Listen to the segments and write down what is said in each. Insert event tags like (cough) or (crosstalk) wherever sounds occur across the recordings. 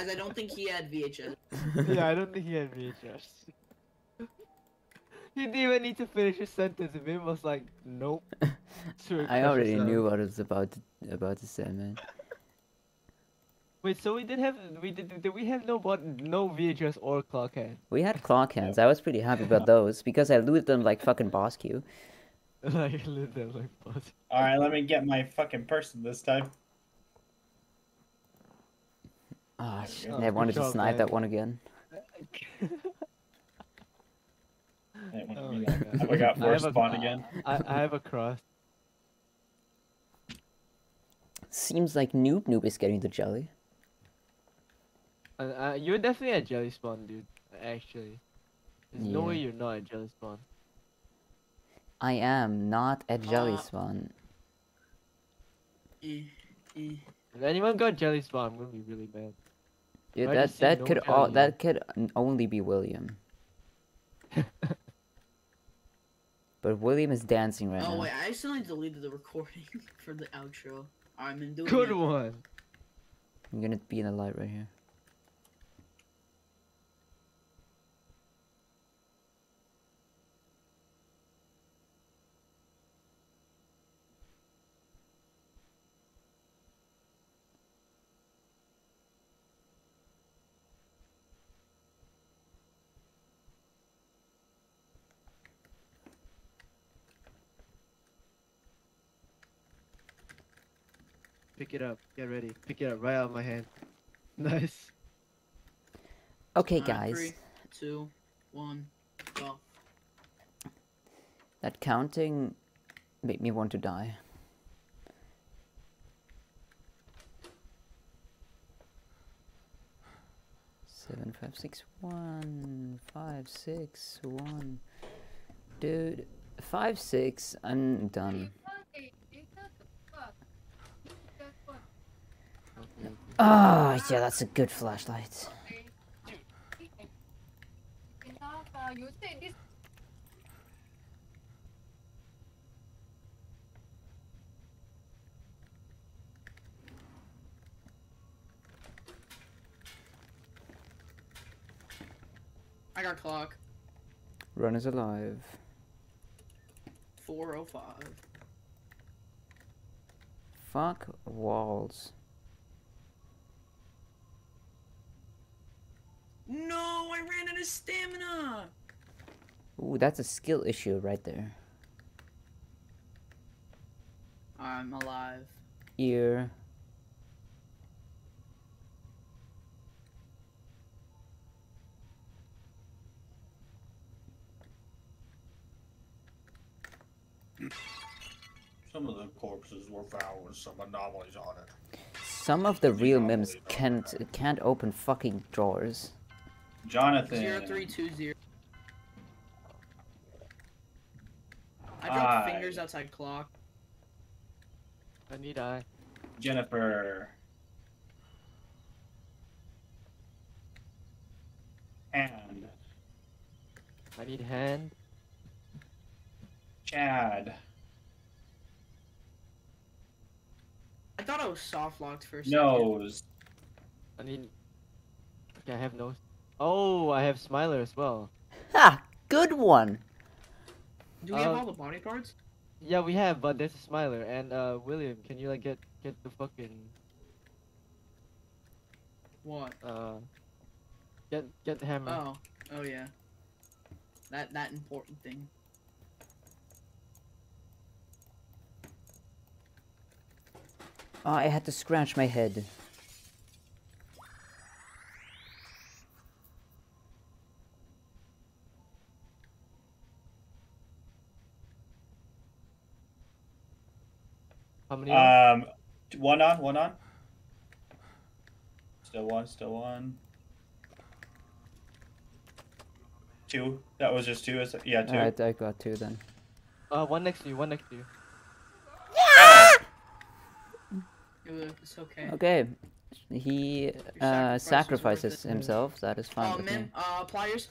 Guys, I don't think he had VHS. (laughs) yeah, I don't think he had VHS. (laughs) he didn't even need to finish his sentence. Vim was like, nope. (laughs) I already yourself. knew what I was about to, about to say, man. Wait, so we did have we did did we have no but no VHS or clock hand? We had clock hands. I was pretty happy about those because I looted them like fucking boss Q. like literally like what? All right, let me get my fucking person this time. Ah, shit. Oh, I good wanted to snipe man. that one again. Hey, what- Oh we my got- God. we I have a- spawn again. I, I have a cross. Seems like Noob Noob is getting the jelly. Uh, uh, you're definitely at jelly spawn, dude. Actually, there's no way you're not at jelly spawn. I am not at jelly Uh, spawn. Eh, eh. If anyone got jelly spawn, I'm gonna be really mad. Dude, I that that could all jelly. that could only be William. (laughs) But William is dancing right Oh now. wait, I accidentally deleted the recording (laughs) for the outro. I'm in doing Good it. one. I'm gonna be in the light right here. Pick it up. Get ready. Pick it up right out of my hand. (laughs) Nice. Okay, Alright, guys. Three, two, one, go. That counting made me want to die. Seven, five, six, one, five, six, one. Dude, five, six. I'm done. Ah, yeah, that's a good flashlight. You say this I got clock. Run is alive. 405. Fuck walls. No, I ran out of stamina. Ooh, that's a skill issue right there. I'm alive. Ear. Some of the corpses were found with some anomalies on it. Some of the real mims can't can't open fucking drawers. Jonathan. Zero three two zero. I dropped Hi. fingers outside clock. I need eye. Jennifer. And I need hand. Chad. I thought I was soft locked for a second. Nose. I need. Okay, I have nose. Oh, I have Smiler as well. Ha! Good one! Do we have Uh, all the body parts? Yeah, we have, but there's a Smiler. And uh, William, can you like get get the fucking What? uh, get get the hammer. Oh, oh yeah. That that important thing. Oh, I had to scratch my head. How many? are- Um, one on, one on. Still one, still one. Two. That was just two. Yeah, two. Alright, I got two then. uh, one next to you. One next to you. It it's okay. Okay. He uh, sacrifice is worth sacrifices himself, that is fine Oh with me. man, uh, pliers.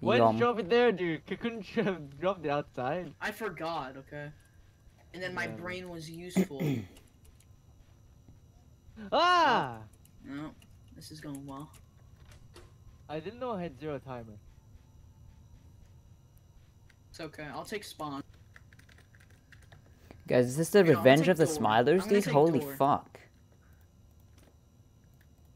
Why did you drop it there, dude? C- Couldn't you have dropped it outside? I forgot. Okay. And then my Yeah. brain was useful. (clears throat) Ah! no. This is going well. I didn't know I had zero timer. It's okay. I'll take spawn. Guys, is this the You revenge of the door. Smilers, dude? Holy door. fuck.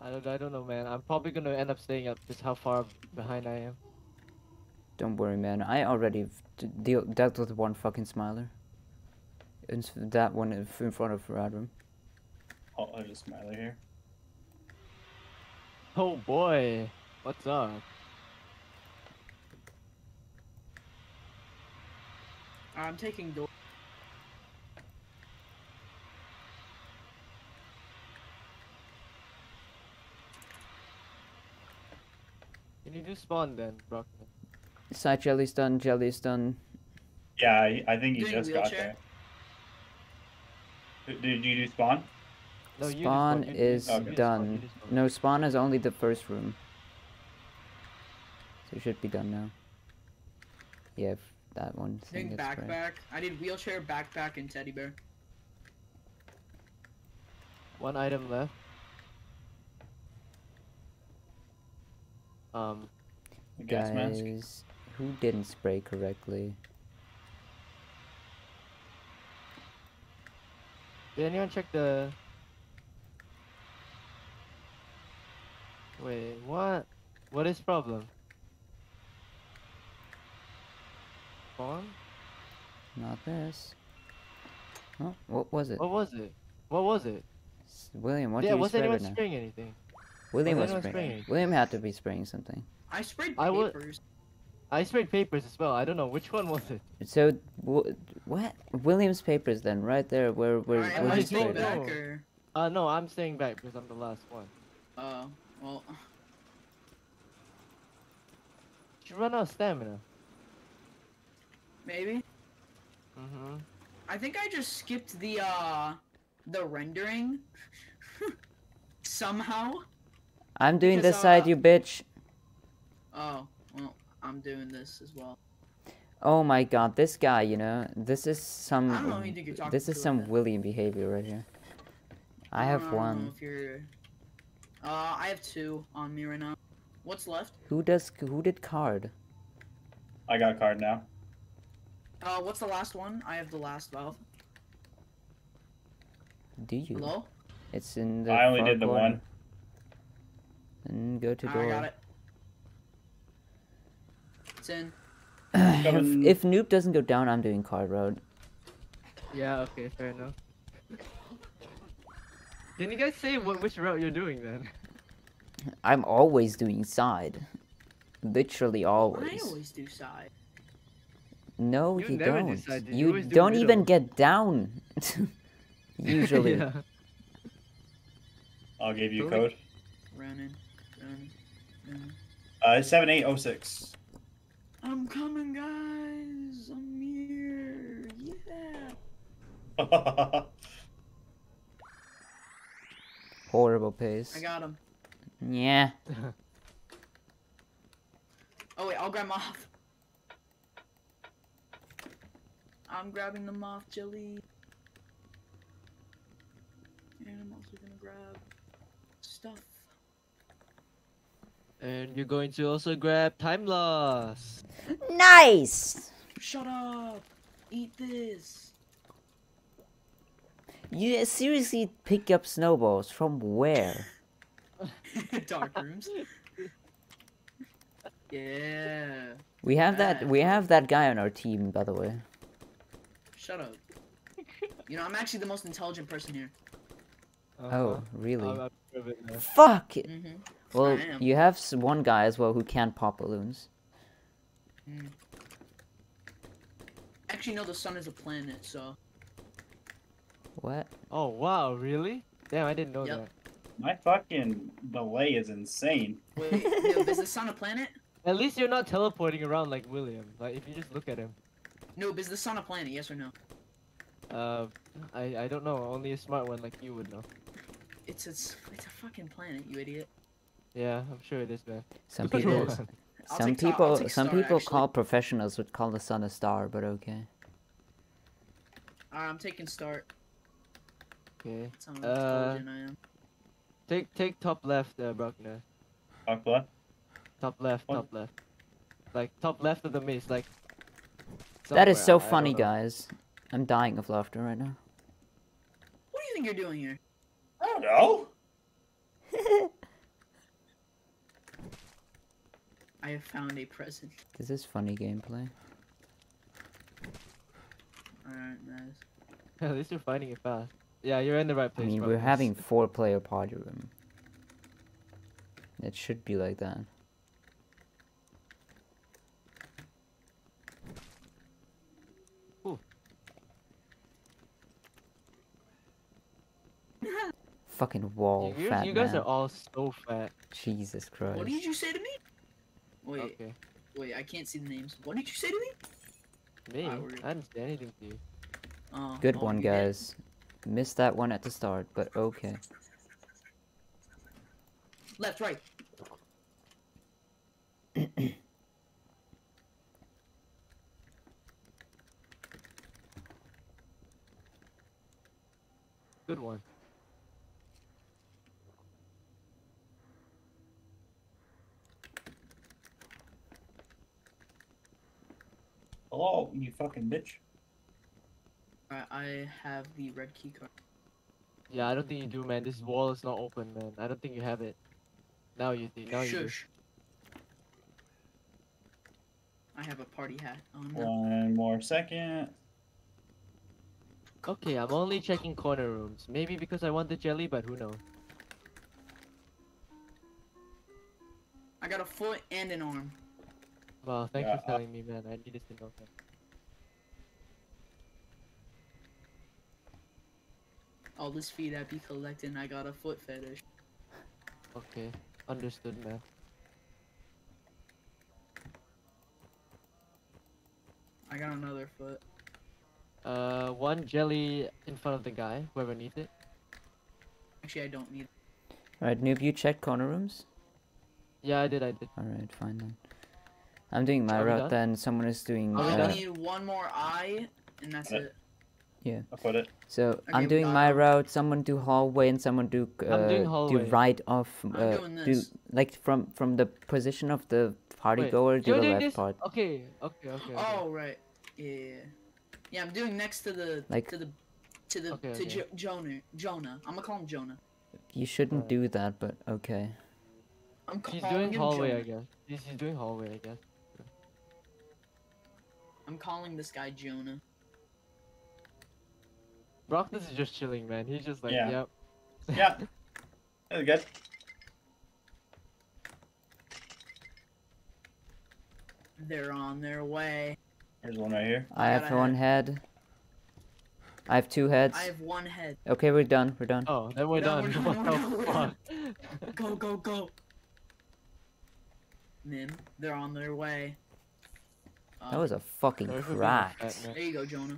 I don't, I don't know, man. I'm probably gonna end up staying up just how far behind I am. Don't worry, man. I already dealt with one fucking Smiler. And s- that one in front of Radrum. Oh, there's a smiler here. Oh boy, what's up? I'm taking door. Can you do spawn then, Brockman? Side jelly's done, jelly's done. Yeah, I, I think he Doing just got wheelchair? there. Did, did you do spawn? No, you do Spawn you is you do done. do spawn. No, spawn is only the first room. So it should be done now. Yeah, that one thing Doing gets right. backpack. I need wheelchair, backpack, and teddy bear. One item left. Um, The gas mask. Guys, who didn't spray correctly? Did anyone check the? Wait, what? What is problem? Spawn? Not this. Oh, what was it? What was it? What was it? S- William, what yeah, do you was spray anyone right now? spraying anything? William was was spraying. spraying? William had to be spraying something. I sprayed I would- papers. I sprayed papers as well. I don't know which one was it. So, w- what? William's papers then, right there, where where, Alright, where am I I you just staying don't it. back or? Uh, no, I'm staying back because I'm the last one. Oh, well, You run out of stamina. maybe. Mm-hmm. I think I just skipped the uh the rendering (laughs) somehow. I'm doing Because, this side, uh, you bitch. Oh, well, I'm doing this as well. Oh my god, this guy, you know, this is some. I don't know who you think you're talking this is to, some. William behavior right here. I have don't know one. If you're, uh, I have two on me right now. What's left? Who does? Who did card? I got a card now. Uh, what's the last one? I have the last valve. Do you? Hello? It's in the. I only did the corner. one. And go to door. I door. got it. It's in. (sighs) if, if Noob doesn't go down, I'm doing card road. Yeah, okay, fair enough. Can you guys say what which route you're doing then? (laughs) I'm always doing side. Literally always. I always. always do side. No, You you, never don't. decide, you You always do don't even get down. (laughs) Usually. yeah. I'll give you a code. Running, running, running. Uh, seven eight oh six. I'm coming, guys. I'm here. (laughs) Yeah. Horrible pace. I got him. Yeah. (laughs) Oh wait, I'll grab moth. I'm grabbing the moth jelly. And I'm also gonna grab stuff. And you're going to also grab time loss. Nice. Shut up! Eat this! You seriously pick up snowballs from where? (laughs) Dark rooms. yeah. We have that. We have that guy on our team, by the way. Shut up. You know, I'm actually the most intelligent person here. Oh, really? I'm, I'm sure of it now. Fuck. Mm-hmm. Well, you have one guy as well who can't pop balloons. Actually, no, the sun is a planet, so. What? Oh wow, really? Damn, I didn't know Yep. that. My fucking delay is insane. Wait, yo, is the sun a planet? (laughs) At least you're not teleporting around like William. Like if you just look at him. No, is the sun a planet? Yes or no? Uh, I I don't know. Only a smart one like you would know. It's it's it's a fucking planet, you idiot. Yeah, I'm sure it is, man. Some people. (laughs) one. I'll some take top- I'll people. take Some star, people actually. call professionals would call the sun a star, but okay. Uh, I'm taking start. Okay. Uh, intelligent I am. Take take top left, uh, Bruckner. Fuck left. Top left, What? top left. Like top left of the maze, like. That is so I- I funny, don't guys. I'm dying of laughter right now. What do you think you're doing here? I don't know. (laughs) I have found a present. This is funny gameplay. Alright, nice. (laughs) At least you're finding it fast. Yeah, you're in the right place. I place. mean, we're Bruckner. having four player party room. It should be like that. Ooh. (laughs) Fucking wall, You, you- fat you guys man. are all so fat. Jesus Christ. What did you say to me? Wait, Okay. wait, I can't see the names. What did you say to me? Me? I didn't say anything to you. Oh, Good one, you did. guys. Missed that one at the start, but okay. Left, right. Good one. Hello, you fucking bitch. Alright, I have the red key card. Yeah, I don't think you do, man. This wall is not open, man. I don't think you have it. Now you do. Now you do. Shush. I have a party hat on. now. One more second. Okay, I'm only checking corner rooms. Maybe because I want the jelly, but who knows? I got a foot and an arm. Well, thanks Yeah, for uh, telling me, man. I needed to know that. All this feed I be collecting, I got a foot fetish. Okay, understood, man. I got another foot. Uh, one jelly in front of the guy, whoever needs it. Actually, I don't need. Alright, noob, you checked corner rooms? Yeah, I did, I did. Alright, fine then. I'm doing my Are route done? then, someone is doing I uh, done? need one more eye, and that's Uh, it. I put it. So I'm doing my route, someone do hallway and someone do uh, doing do right off I'm uh, doing do like from from the position of the party Wait, goer do the left this? part. Okay, okay, okay. okay. Oh right, yeah, yeah, yeah. Yeah, I'm doing next to the Like- to the to the Okay, to okay. jo- Jonah. Jonah. I'm gonna call him Jonah. You shouldn't Alright. do that, but okay. I'm calling He's doing him hallway, Jonah. I guess. He's, he's doing hallway, I guess. I'm calling this guy Jonah. Brockness is just chilling, man. He's just like, Yeah. yep. Yeah. (laughs) That's good. They're on their way. There's one right here. I I have one head. I have two heads. I have one head. Okay, we're done. We're done. Oh, then we're No, done. we're done, (laughs) what we're the done, fuck? Go go go. (laughs) Nim, they're on their way. That Um, was a fucking Sorry for being a crack. There you go, Jonah.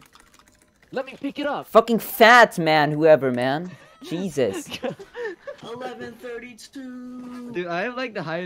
Let me pick it up. Fucking fat man, whoever man. Jesus. (laughs) 1132. Dude, I have like the highest